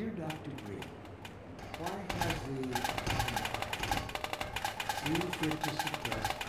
Dear Dr. Green, why has the um, been fit to suppress